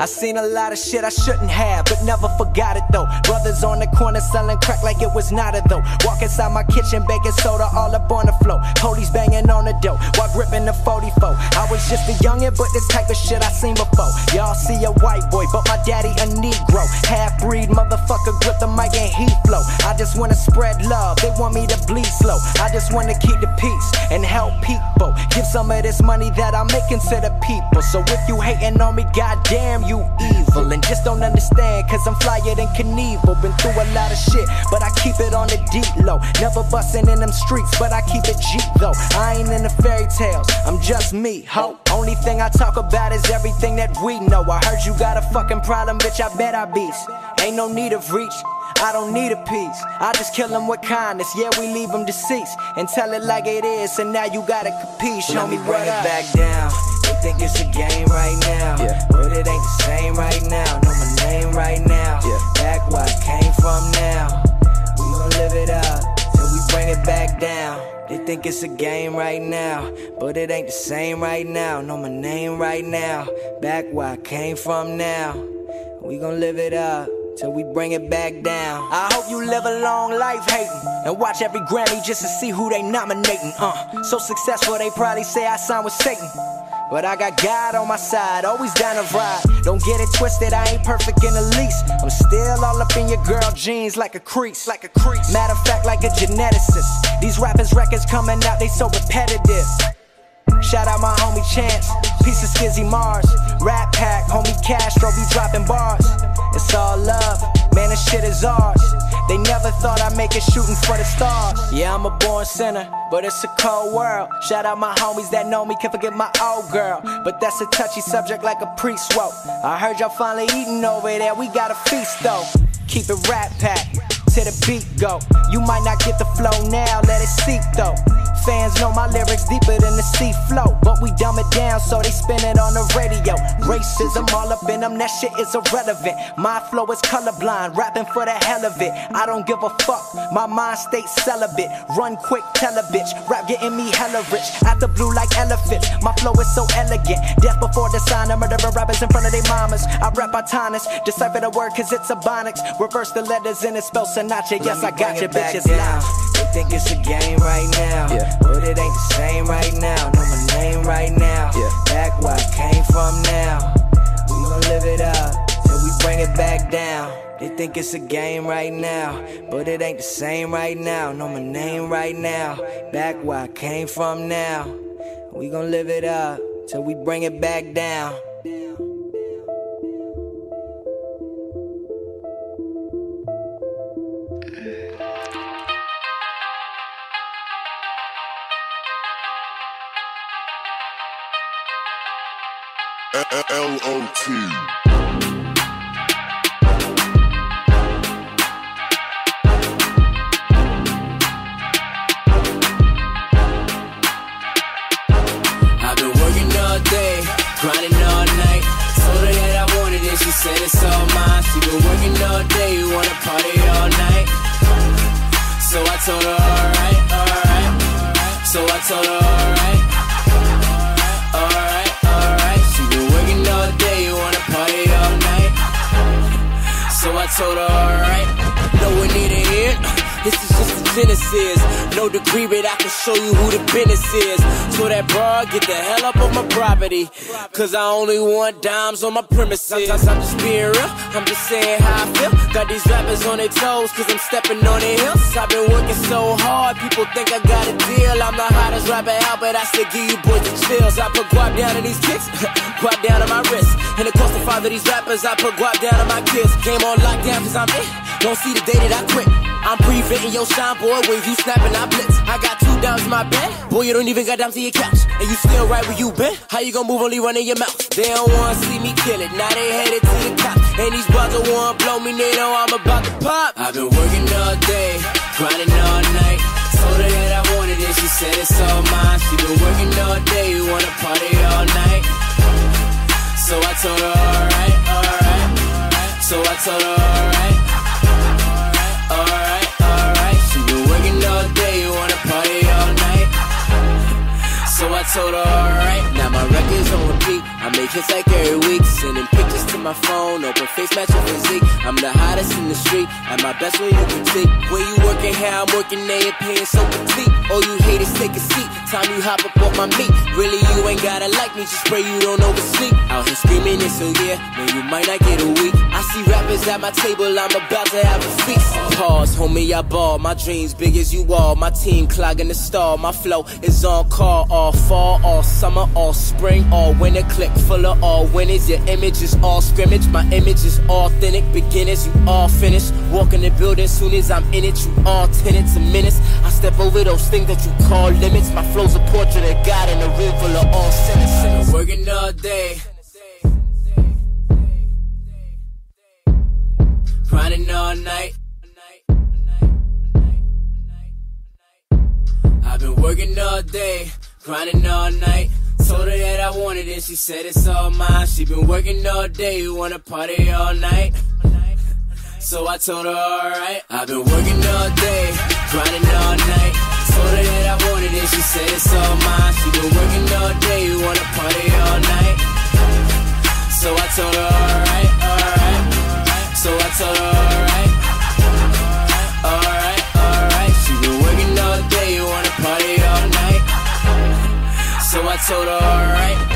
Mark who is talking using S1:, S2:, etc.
S1: I seen a lot of shit I shouldn't have, but never forgot it though. Brothers on the corner selling crack like it was not a though. Walk inside my kitchen, baking soda all up on the floor. Police banging on the door while gripping the 44. I was just a youngin', but this type of shit I seen before. Y'all see a white boy, but my daddy a Negro. Half breed motherfucker, grip the mic and heat flow. I just wanna spread love, they want me to bleed slow. I just wanna keep the peace and help people. Give some of this money that I'm making to the people. So if you hating on me, goddamn you evil and just don't understand cause I'm flyer than Knievel been through a lot of shit but I keep it on the deep low never bustin' in them streets but I keep it Jeep though I ain't in the fairy tales I'm just me ho only thing I talk about is everything that we know I heard you got a fucking problem bitch I bet I beast ain't no need of reach I don't need a piece. I just kill them with kindness. Yeah, we leave them deceased and tell it like it is. And now you gotta compete. Show me
S2: bring it back down. They think it's a game right now,
S1: Yeah.
S2: but it ain't the same right now. Know my name right now.
S1: Yeah.
S2: Back where I came from now. We gon' live it up till we bring it back down. They think it's a game right now, but it ain't the same right now. Know my name right now. Back where I came from now. We gon' live it up till we bring it back down.
S1: I hope you live a long life hating and watch every Grammy just to see who they nominating. Uh, so successful they probably say I signed with Satan. But I got God on my side, always down to ride. Don't get it twisted, I ain't perfect in the least. I'm still all up in your girl jeans like a crease, like a crease. Matter of fact, like a geneticist. These rappers' records coming out, they so repetitive. Shout out my homie Chance, piece of Skizzy Mars, RattPack, homie Castro be dropping bars. It's all love, man, this shit is ours. They never thought I'd make it shooting for the stars. Yeah, I'm a born sinner, but it's a cold world. Shout out my homies that know me, can't forget my old girl. But that's a touchy subject like a priest wrote. I heard y'all finally eating over there, we got a feast though. Keep it rap pack to the beat go. You might not get the flow now, let it seep though. Fans know my lyrics deeper than the sea flow, but we dumb it down so they spin it on the radio. Racism all up in them, that shit is irrelevant. My flow is colorblind, rapping for the hell of it. I don't give a fuck, my mind stays celibate. Run quick, tell a bitch, rap getting me hella rich. At the blue like elephants, my flow is so elegant. Death before the sign, I murder rappers in front of their mamas. I rap autonomous, decipher the word cause it's Ebonics. Reverse the letters and it spells Sinatra. Yes, I got
S2: it
S1: bitches loud.
S2: They think it's a game right now,
S1: Yeah.
S2: but it ain't the same right now. Know my name right now.
S1: Yeah.
S2: Back where I came from now. We gon' live it up till we bring it back down. They think it's a game right now, but it ain't the same right now. Know my name right now. Back where I came from now. We gon' live it up till we bring it back down.
S3: L-O-T.
S4: I've been working all day, grinding all night. Told her that I wanted it, she said it's all mine. She been working all day, wanna party all night. So I told her alright, alright. So I told her. Alright, Told her alright. No one need to hear. This is just the genesis. No degree, but I can show you who the business is. So that broad, get the hell up on my property. Cause I only want dimes on my premises. Sometimes I'm just being real. I'm just saying how I feel. Got these rappers on their toes, cause I'm stepping on their heels. I've been working so hard, people think I got a deal. I'm the hottest rapper out, but I still give you boys the chills. I put guap down in these kicks, guap down on my wrist. And it cost the father these rappers, I put guap down on my kids. Came on lockdown cause I'm it. Don't see the day that I quit. I'm preventing your shine, boy. When you snapping, I blitz. I got two dimes in my bed. Boy, you don't even got down to your couch. And you still right where you been. How you gonna move only running your mouth? They don't wanna see me kill it. Now they headed to the cops. And these brothers wanna blow me, they know I'm about to pop. I've been working all day, grinding all night. Told her that I wanted it, she said it's all mine. She been working all day, wanna party all night. So I told her alright, alright. So I told her. Alright, told her alright. Now my record's on repeat. I make hits like every week, sending pictures to my phone, open face matching physique. I'm the hottest in the street, at my best when you critique. When you working, how I'm working, they paying so petite. All you haters take a seat, time you hop up on my meat. Really, you ain't gotta like me, just pray you don't oversleep. Out here screaming it, so yeah, man, you might not get a week. I see rappers at my table, I'm about to have a feast. Pause, homie, I ball, my dreams big as you all. My team clogging the stall, my flow is on call. All fall, all summer, all spring, all winter. Click full of all winners. Your image is all scrimmage, my image is authentic. Beginners, you all finished. Walk in the building, soon as I'm in it, you all tenants and minutes. I step over those things that you call limits. My flow's a portrait of God in a room full of all sinners. Working all day. Grinding all night. I've been working all day, grinding all night. Told her that I wanted it, she said it's all mine. She been working all day, you wanna party all night. So I told her, alright. I've been working all day, grinding all night. Told her that I wanted it, she said it's all mine. She been working all day, wanna party all night. So I told her, I told her, alright.